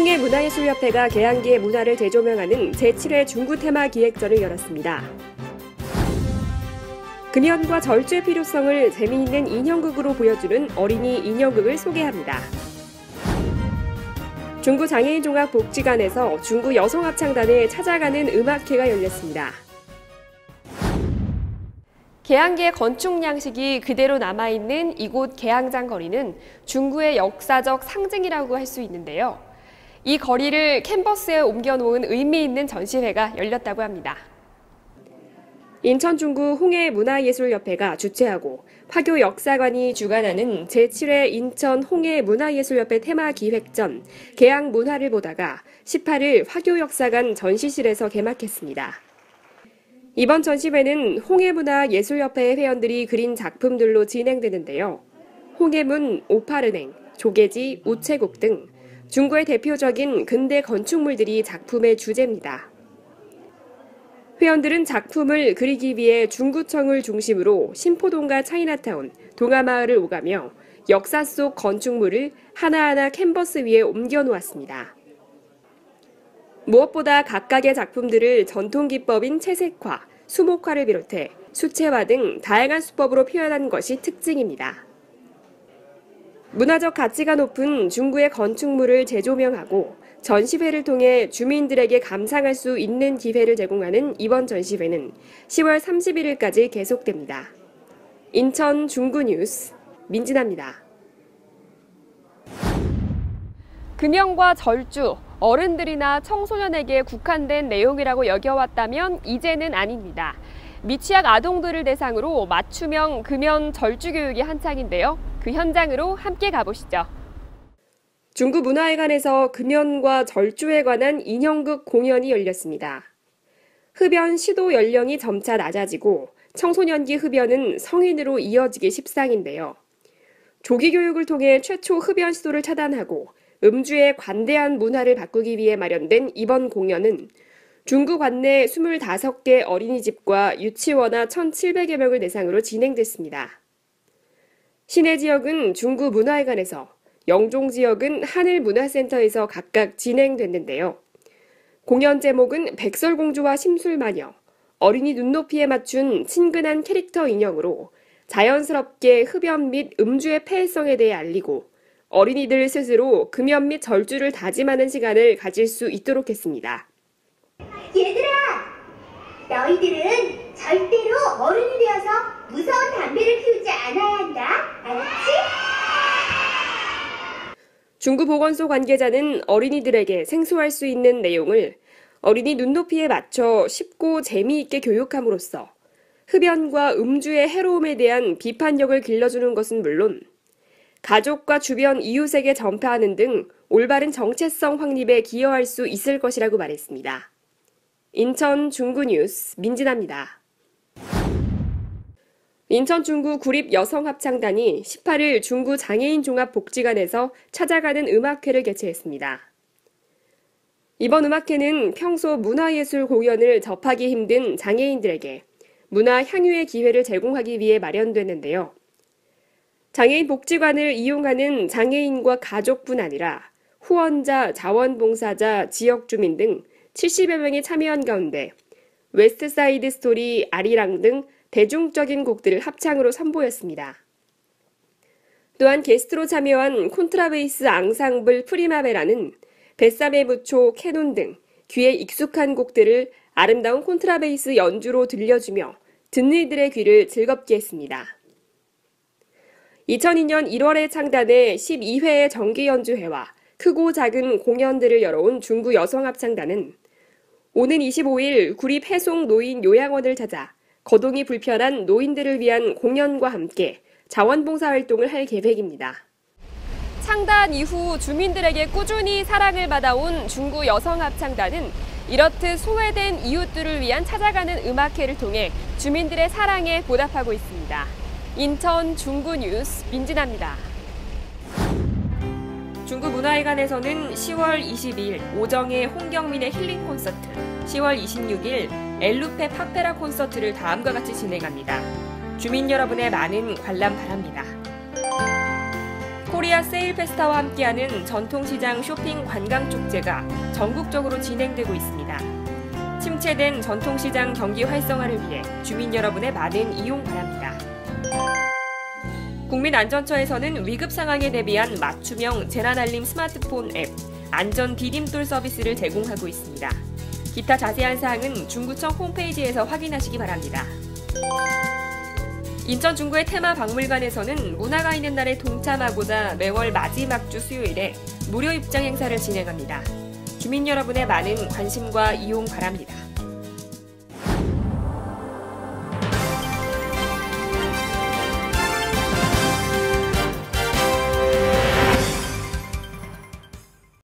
중구문화예술협회가 개항기의 문화를 재조명하는 제7회 중구 테마 기획전을 열었습니다. 금연과 절주의 필요성을 재미있는 인형극으로 보여주는 어린이 인형극을 소개합니다. 중구 장애인 종합 복지관에서 중구 여성합창단을 찾아가는 음악회가 열렸습니다. 개항기의 건축 양식이 그대로 남아있는 이곳 개항장 거리는 중구의 역사적 상징이라고 할 수 있는데요. 이 거리를 캔버스에 옮겨놓은 의미 있는 전시회가 열렸다고 합니다. 인천 중구 홍해 문화예술협회가 주최하고 화교 역사관이 주관하는 제7회 인천 홍해 문화예술협회 테마 기획전 개항 문화를 보다가 18일 화교 역사관 전시실에서 개막했습니다. 이번 전시회는 홍해문화예술협회 회원들이 그린 작품들로 진행되는데요. 홍해문, 오파르냉, 조개지, 우체국 등 중구의 대표적인 근대 건축물들이 작품의 주제입니다. 회원들은 작품을 그리기 위해 중구청을 중심으로 신포동과 차이나타운, 동아마을을 오가며 역사 속 건축물을 하나하나 캔버스 위에 옮겨 놓았습니다. 무엇보다 각각의 작품들을 전통 기법인 채색화, 수목화를 비롯해 수채화 등 다양한 수법으로 표현한 것이 특징입니다. 문화적 가치가 높은 중구의 건축물을 재조명하고 전시회를 통해 주민들에게 감상할 수 있는 기회를 제공하는 이번 전시회는 10월 31일까지 계속됩니다. 인천 중구 뉴스 민진아입니다. 금연과 절주, 어른들이나 청소년에게 국한된 내용이라고 여겨왔다면 이제는 아닙니다. 미취학 아동들을 대상으로 맞춤형 금연 절주 교육이 한창인데요. 그 현장으로 함께 가보시죠. 중구 문화회관에서 금연과 절주에 관한 인형극 공연이 열렸습니다. 흡연 시도 연령이 점차 낮아지고 청소년기 흡연은 성인으로 이어지기 십상인데요. 조기 교육을 통해 최초 흡연 시도를 차단하고 음주의 관대한 문화를 바꾸기 위해 마련된 이번 공연은 중구 관내 25개 어린이집과 유치원화 1,700여 명을 대상으로 진행됐습니다. 시내 지역은 중구 문화회관에서, 영종 지역은 하늘문화센터에서 각각 진행됐는데요. 공연 제목은 백설공주와 심술마녀, 어린이 눈높이에 맞춘 친근한 캐릭터 인형으로 자연스럽게 흡연 및 음주의 폐해성에 대해 알리고 어린이들 스스로 금연 및 절주를 다짐하는 시간을 가질 수 있도록 했습니다. 얘들아! 너희들은 절대로 어른이 되어서 무서운 담배를 피우지 않아야 한다. 알았지? 중구보건소 관계자는 어린이들에게 생소할 수 있는 내용을 어린이 눈높이에 맞춰 쉽고 재미있게 교육함으로써 흡연과 음주의 해로움에 대한 비판력을 길러주는 것은 물론 가족과 주변 이웃에게 전파하는 등 올바른 정체성 확립에 기여할 수 있을 것이라고 말했습니다. 인천 중구 뉴스 민진아입니다. 인천 중구 구립 여성합창단이 18일 중구 장애인 종합복지관에서 찾아가는 음악회를 개최했습니다. 이번 음악회는 평소 문화예술 공연을 접하기 힘든 장애인들에게 문화 향유의 기회를 제공하기 위해 마련됐는데요. 장애인 복지관을 이용하는 장애인과 가족뿐 아니라 후원자, 자원봉사자, 지역 주민 등 70여 명이 참여한 가운데 웨스트사이드 스토리, 아리랑 등 대중적인 곡들을 합창으로 선보였습니다. 또한 게스트로 참여한 콘트라베이스 앙상블 프리마베라는 베사메 무초, 캐논 등 귀에 익숙한 곡들을 아름다운 콘트라베이스 연주로 들려주며 듣는 이들의 귀를 즐겁게 했습니다. 2002년 1월에 창단해 12회의 정기 연주회와 크고 작은 공연들을 열어온 중구 여성합창단은 오는 25일 구립 해송 노인 요양원을 찾아 거동이 불편한 노인들을 위한 공연과 함께 자원봉사 활동을 할 계획입니다. 창단 이후 주민들에게 꾸준히 사랑을 받아온 중구 여성합창단은 이렇듯 소외된 이웃들을 위한 찾아가는 음악회를 통해 주민들의 사랑에 보답하고 있습니다. 인천 중구 뉴스 민진아입니다. 중구 문화회관에서는 10월 22일 오정해 홍경민의 힐링 콘서트, 10월 26일 엘루페 팝페라 콘서트를 다음과 같이 진행합니다. 주민 여러분의 많은 관람 바랍니다. 코리아 세일 페스타와 함께하는 전통시장 쇼핑 관광 축제가 전국적으로 진행되고 있습니다. 침체된 전통시장 경기 활성화를 위해 주민 여러분의 많은 이용 바랍니다. 국민안전처에서는 위급 상황에 대비한 맞춤형 재난알림 스마트폰 앱 안전 디딤돌 서비스를 제공하고 있습니다. 기타 자세한 사항은 중구청 홈페이지에서 확인하시기 바랍니다. 인천 중구의 테마 박물관에서는 문화가 있는 날에 동참하고자 매월 마지막 주 수요일에 무료 입장 행사를 진행합니다. 주민 여러분의 많은 관심과 이용 바랍니다.